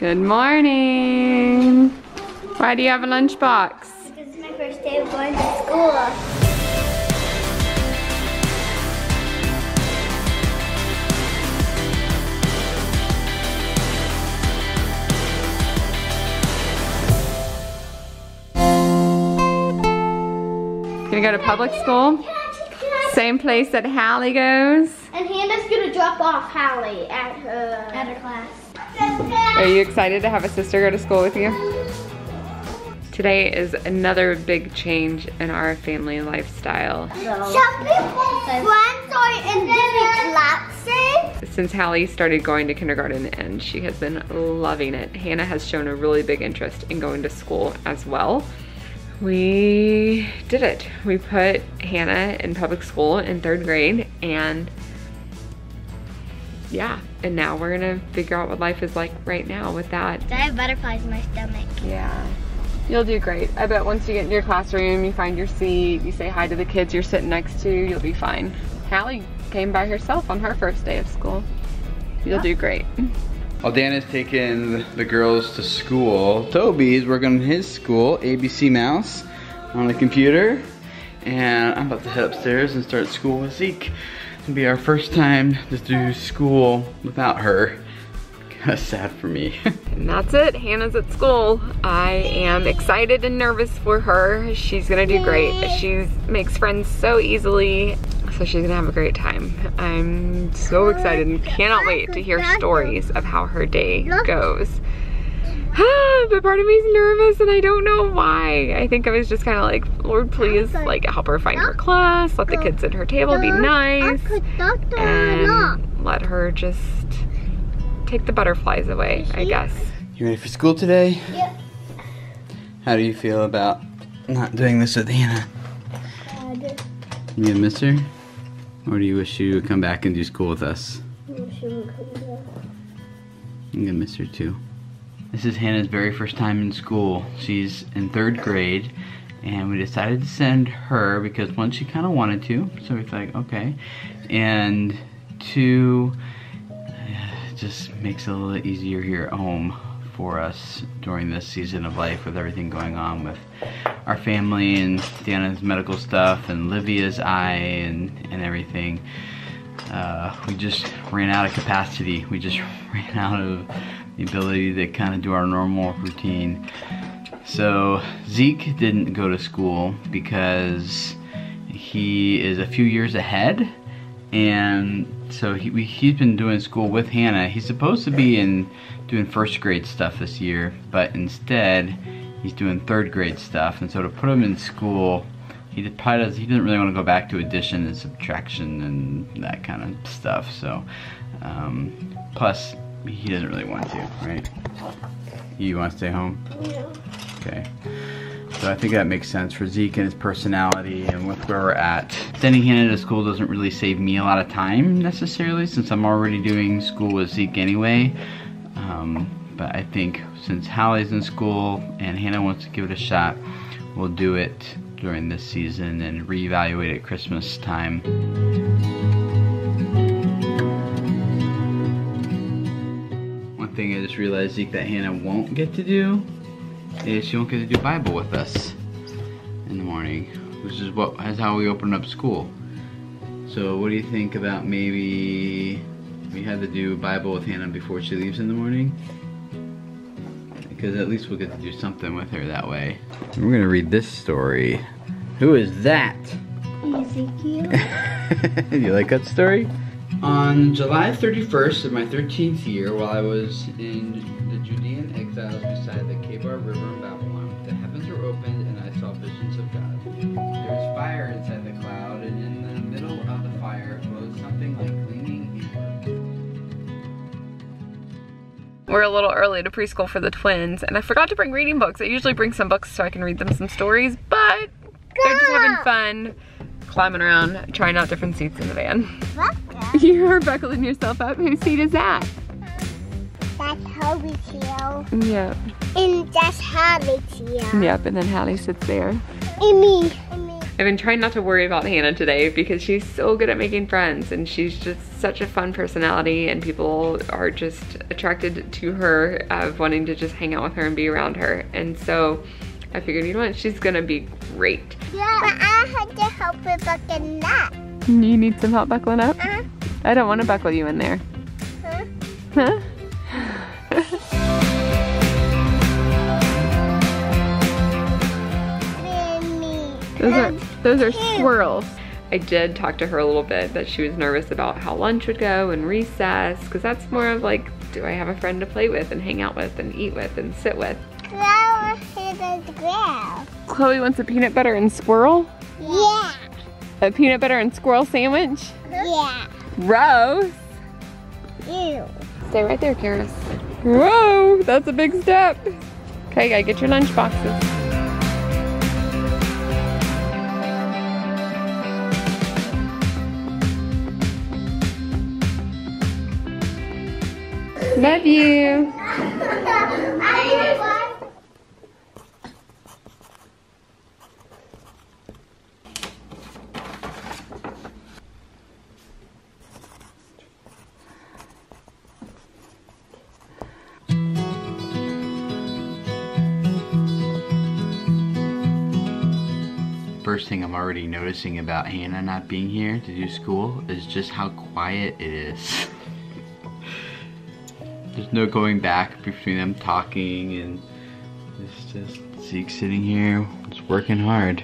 Good morning. Why do you have a lunchbox? Because it's my first day of going to school. Gonna go to public school? Same place that Halle goes? And Hannah's gonna drop off Halle at her at her class. Are you excited to have a sister go to school with you? Today is another big change in our family lifestyle. Some people's friends are in different classes. Since Halle started going to kindergarten and she has been loving it, Hannah has shown a really big interest in going to school as well. We did it. We put Hannah in public school in third grade and yeah, and now we're gonna figure out what life is like right now with that. I have butterflies in my stomach. Yeah. You'll do great. I bet once you get in your classroom, you find your seat, you say hi to the kids you're sitting next to, you'll be fine. Halle came by herself on her first day of school. You'll do great. While Dan is taking the girls to school, Toby's working on his school, ABC Mouse, on the computer. And I'm about to head upstairs and start school with Zeke. It'll be our first time to do school without her. Kinda sad for me. And that's it. Hannah's at school. I am excited and nervous for her. She's gonna do great. She makes friends so easily, so she's gonna have a great time. I'm so excited and cannot wait to hear stories of how her day goes. but part of me is nervous and I don't know why. I think I was just kind of like, Lord, please, like, help her find her class, let the kids at her table be nice, and let her just take the butterflies away, I guess. You ready for school today? Yep. How do you feel about not doing this with Hannah? You gonna miss her? Or do you wish you would come back and do school with us? I'm gonna miss her too. This is Hannah's very first time in school. She's in third grade, and we decided to send her because one, she kind of wanted to, so we thought, okay, and two, just makes it a little easier here at home for us during this season of life with everything going on with our family and Dana's medical stuff and Livia's eye and, and everything. Uh, we just ran out of capacity. We just ran out of the ability to kind of do our normal routine. So Zeke didn't go to school because he is a few years ahead and so he, we, he's been doing school with Hannah. He's supposed to be in doing first grade stuff this year, but instead he's doing third grade stuff. And so to put him in school, he probably does, he didn't really want to go back to addition and subtraction and that kind of stuff. So um, plus he doesn't really want to, right? You want to stay home? Yeah. Okay. So I think that makes sense for Zeke and his personality and with where we're at. Sending Hannah to school doesn't really save me a lot of time necessarily since I'm already doing school with Zeke anyway. Um, but I think since Halle's in school and Hannah wants to give it a shot, we'll do it during this season and reevaluate at Christmas time. One thing I just realized, Zeke, that Hannah won't get to do is she won't get to do Bible with us in the morning, which is what is how we open up school. So what do you think about maybe we had to do Bible with Hannah before she leaves in the morning? Because at least we'll get to do something with her that way. We're gonna read this story. Who is that? Ezekiel. you like that story? On July 31st of my 13th year, while I was in the Judean exiles beside the Kebar River in Babylon, the heavens were opened and I saw visions of God. There was fire inside We're a little early to preschool for the twins, and I forgot to bring reading books. I usually bring some books so I can read them some stories, but they're just having fun climbing around, trying out different seats in the van. You're buckling yourself up. Whose seat is that? That's Hobie Tail. Yep. And that's Tail. Yep, and then Halle sits there. And me. And me. I've been trying not to worry about Hannah today because she's so good at making friends and she's just such a fun personality and people are just attracted to her of wanting to just hang out with her and be around her. And so I figured, you know what, she's gonna be great. Yeah, but I had to help with bucking that. You need some help buckling up? Uh-huh. I don't want to buckle you in there. Huh? Huh? Mimi. Those are those are squirrels. I did talk to her a little bit that she was nervous about how lunch would go and recess because that's more of like do I have a friend to play with and hang out with and eat with and sit with. Now here's the ground. Chloe wants a peanut butter and squirrel. Yeah. A peanut butter and squirrel sandwich. Yeah. Rose. Ew. Stay right there, Karis. Whoa, that's a big step. Okay, gotta get your lunch boxes. Love you. First thing I'm already noticing about Hannah not being here to do school is just how quiet it is. No going back between them talking and it's just Zeke sitting here, just working hard.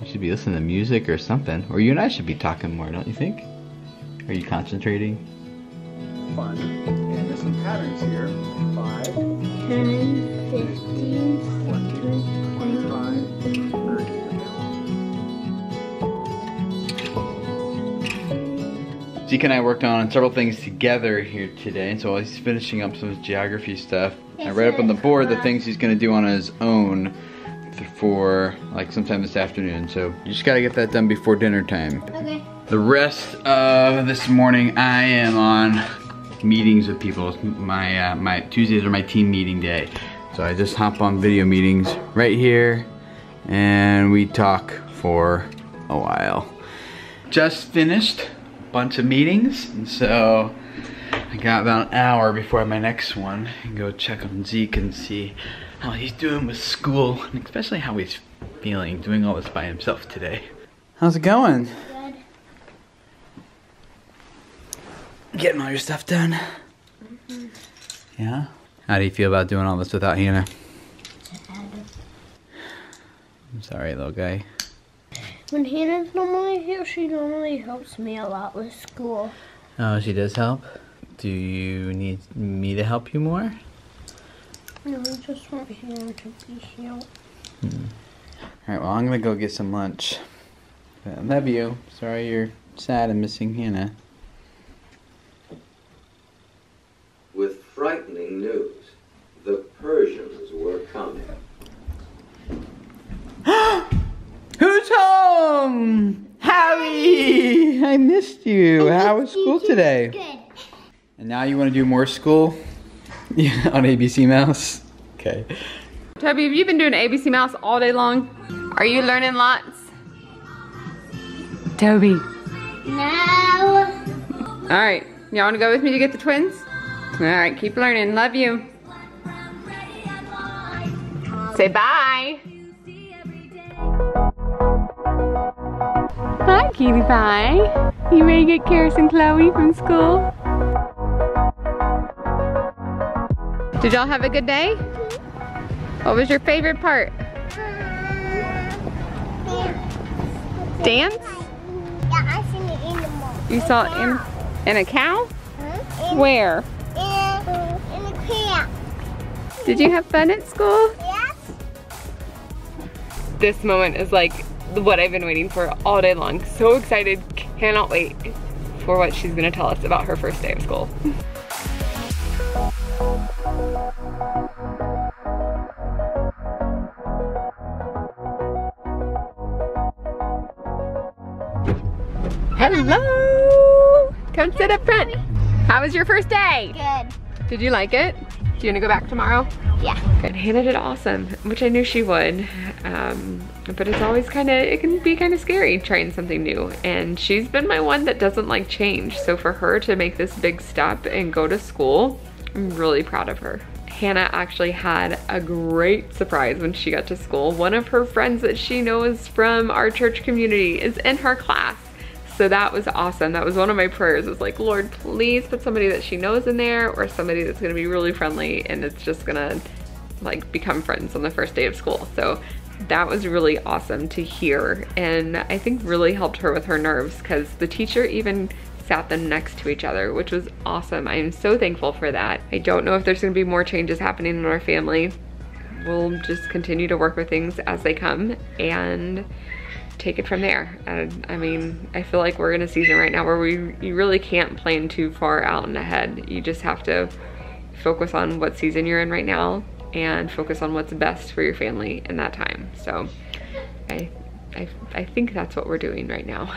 You should be listening to music or something. Or you and I should be talking more, don't you think? Are you concentrating? fun. Zeke and I worked on several things together here today, and so while he's finishing up some geography stuff, I read up on the board the things he's gonna do on his own for like sometime this afternoon. So you just gotta get that done before dinner time. Okay. The rest of this morning, I am on meetings with people. My uh, my Tuesdays are my team meeting day, so I just hop on video meetings right here, and we talk for a while. Just finished bunch of meetings, and so I got about an hour before my next one, and go check on Zeke and see how he's doing with school, and especially how he's feeling doing all this by himself today. How's it going? Good. Getting all your stuff done? Mm-hmm. Yeah? How do you feel about doing all this without Hannah? I'm sorry, little guy. When Hannah's normally here, she normally helps me a lot with school. Oh, she does help? Do you need me to help you more? No, I just want Hannah to be here. Hmm. Alright, well, I'm gonna go get some lunch. I love you. Sorry you're sad and missing Hannah. with frightening news. The Persians were coming. Who's home? Howie! I missed you. How was school today? Good. And now you want to do more school? Yeah, on ABC Mouse? Okay. Toby, have you been doing ABC Mouse all day long? Are you learning lots? Toby. No. All right, y'all wanna go with me to get the twins? All right, keep learning. Love you. Say bye. Hi, cutie pie. You ready to get Karis and Chloe from school? Did y'all have a good day? What was your favorite part? Dance? Yeah, I seen it in the mall. You saw in, in a cow? Huh? Where? in, the camp. Did you have fun at school? Yes? This moment is like what I've been waiting for all day long. So excited, cannot wait for what she's gonna tell us about her first day of school. Hello! Come sit up front. How was your first day? Good. Did you like it? Do you want to go back tomorrow? Yeah. Good. Hannah did awesome, which I knew she would. Um, but it's always kind of, it can be kind of scary trying something new. And she's been my one that doesn't like change. So for her to make this big step and go to school, I'm really proud of her. Hannah actually had a great surprise when she got to school. One of her friends that she knows from our church community is in her class. So that was awesome. That was one of my prayers. Was like, Lord, please put somebody that she knows in there or somebody that's gonna be really friendly and it's just gonna like become friends on the first day of school. So that was really awesome to hear and I think really helped her with her nerves because the teacher even sat them next to each other, which was awesome. I am so thankful for that. I don't know if there's gonna be more changes happening in our family. We'll just continue to work with things as they come and take it from there. And I mean, I feel like we're in a season right now where we you really can't plan too far out and ahead. You just have to focus on what season you're in right now and focus on what's best for your family in that time. So I I, I think that's what we're doing right now.